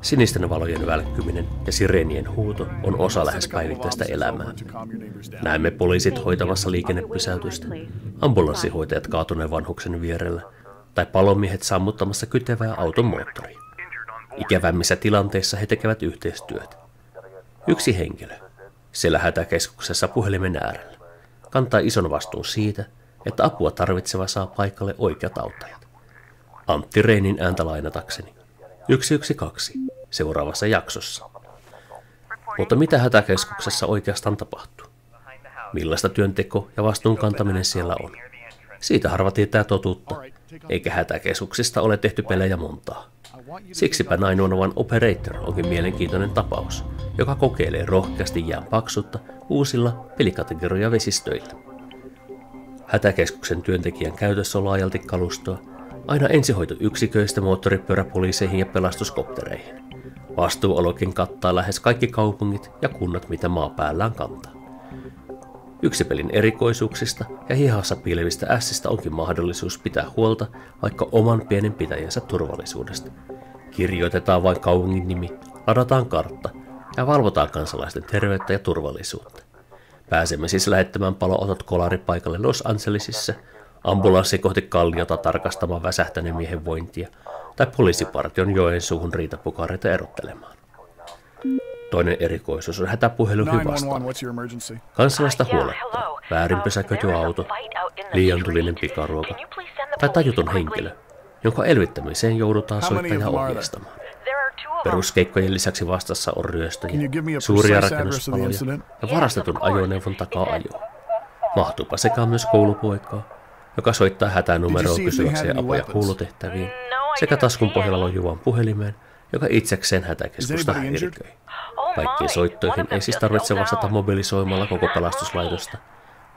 Sinisten valojen välkkyminen ja sireenien huuto on osa lähes päivittäistä elämää. Näemme poliisit hoitamassa liikennepysäytystä, ambulanssihoitajat kaatuneen vanhuksen vierellä tai palomiehet sammuttamassa kytevää auton moottoria. Ikävämmissä tilanteissa he tekevät yhteistyötä. Yksi henkilö, siellä hätäkeskuksessa puhelimen äärellä, kantaa ison vastuun siitä, että apua tarvitseva saa paikalle oikeat auttajat. Antti Reinin ääntä lainatakseni. 112 seuraavassa jaksossa. Mutta mitä hätäkeskuksessa oikeastaan tapahtuu? Millaista työnteko ja vastuun kantaminen siellä on? Siitä harva tietää totuutta, eikä hätäkeskuksista ole tehty pelejä montaa. Siksipä 911 Operator onkin mielenkiintoinen tapaus, joka kokeilee rohkeasti jään paksutta uusilla pelikategoria vesistöillä. Hätäkeskuksen työntekijän käytössä on laajalti kalustoa, aina ensihoitoyksiköistä moottoripyöräpoliiseihin ja pelastuskoptereihin. Vastuuolokin kattaa lähes kaikki kaupungit ja kunnat, mitä maa päällään kantaa. Yksi pelin erikoisuuksista ja hihassa piilevistä ässistä onkin mahdollisuus pitää huolta vaikka oman pienen pitäjänsä turvallisuudesta. Kirjoitetaan vain kaupungin nimi, ladataan kartta ja valvotaan kansalaisten terveyttä ja turvallisuutta. Pääsemme siis lähettämään palootot kolaripaikalle Los Angelesissa, ambulanssi kohti kalliota tarkastamaan väsähtäneen miehen vointia tai poliisipartion joen suuhun riitapukareita erottelemaan. Toinen erikoisuus on hätäpuhelun hyvästä. Kansalaista huolettaa väärin pysäköity auto, liian tulinen pikaruoka tai tajuton henkilö, jonka elvyttämiseen joudutaan soittaja ohjeistamaan. Peruskeikkojen lisäksi vastassa on ryöstöjä, suuria rakennuspaloja ja varastetun ajoneuvon takaa ajoa. Mahtuupa sekä myös koulupoikaa, joka soittaa hätänumeroa kysyäkseen apuja kuulutehtäviin, sekä taskun pohjalla lojuvan puhelimeen, joka itsekseen hätäkeskusta häiriköi. Kaikkiin soittoihin ei siis tarvitse vastata mobilisoimalla koko pelastuslaitosta,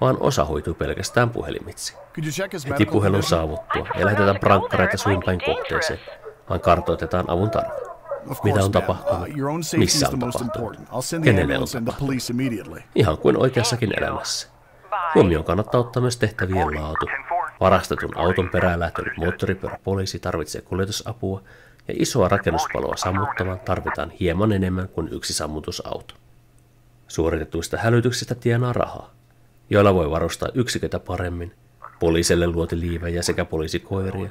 vaan osa hoituu pelkästään puhelimitse. Heti puhelun saavuttua ei lähetetä prankkareita suinpäin kohteeseen, vaan kartoitetaan avun tarve. Mitä on tapahtunut? Missä on tapahtunut? Kenelle on tapahtunut? Ihan kuin oikeassakin elämässä. Huomioon kannattaa ottaa myös tehtävien laatu. Varastetun auton perään lähtenyt moottoripyöräpoliisi tarvitsee kuljetusapua ja isoa rakennuspaloa sammuttamaan tarvitaan hieman enemmän kuin yksi sammutusauto. Suoritetuista hälytyksistä tienaa rahaa, joilla voi varustaa yksikötä paremmin, poliiselle luotiliivejä sekä poliisikoiria,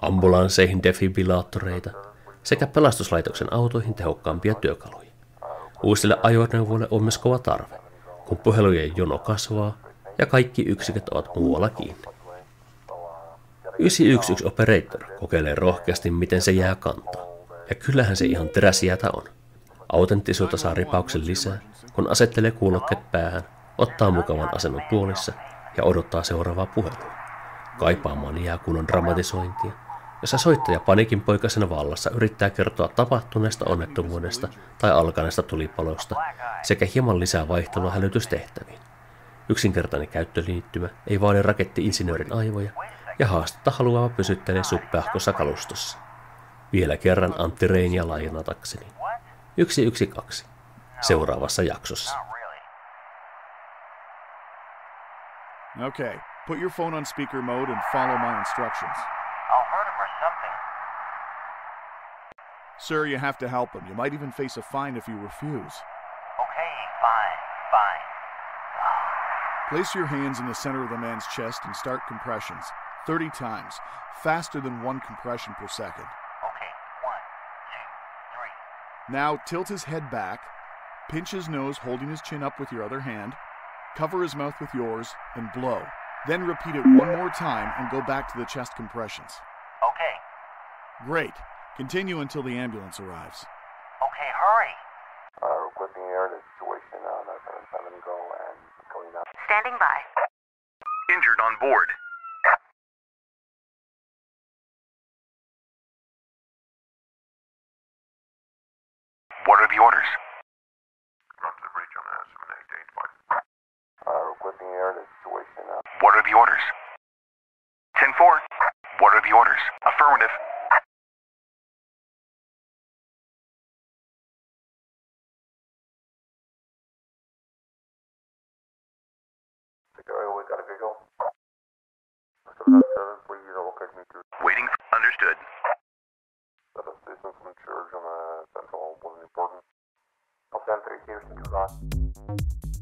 ambulansseihin defibrillaattoreita sekä pelastuslaitoksen autoihin tehokkaampia työkaluja. Uusille ajoneuvoille on myös kova tarve, kun puhelujen jono kasvaa ja kaikki yksiköt ovat muualla kiinni. 911 Operator kokeilee rohkeasti, miten se jää kantaa. Ja kyllähän se ihan teräsjäätä on. Autenttisuutta saa ripauksen lisää, kun asettelee kuulokkeet päähän, ottaa mukavan asennon tuolissa ja odottaa seuraavaa puhelua. Kaipaamaan jää kunnon dramatisointia, jossa soittaja panikin poikasena vallassa yrittää kertoa tapahtuneesta onnettomuudesta tai alkaneesta tulipalosta sekä hieman lisää vaihtelua hälytystehtäviin. Yksinkertainen käyttöliittymä ei vaadi raketti-insinöörin aivoja, ja haastetta haluava pysyttelee suppeahkossa kalustossa. Vielä kerran Antti Reinia lainatakseni. 112. Seuraavassa jaksossa. Okay, put your phone on speaker mode and follow my instructions. I'll hurt him or something. Sir, you have to help him. You might even face a fine if you refuse. Okay, fine, fine. Place your hands in the center of the man's chest and start compressions. 30 times, faster than one compression per second. Okay, one, two, three. Now tilt his head back, pinch his nose, holding his chin up with your other hand, cover his mouth with yours, and blow. Then repeat it one more time and go back to the chest compressions. Okay, Great. Continue until the ambulance arrives. okay, hurry. Uh, requesting air the situation on uh, 77 go and going up. Standing by. Injured on board. What are the orders? The on. Uh, requesting air The situation. What are the orders? 10 4. What are the orders? Affirmative. got a. Waiting. Understood. Let us do some on that's all was important. I'll send three here to Ross.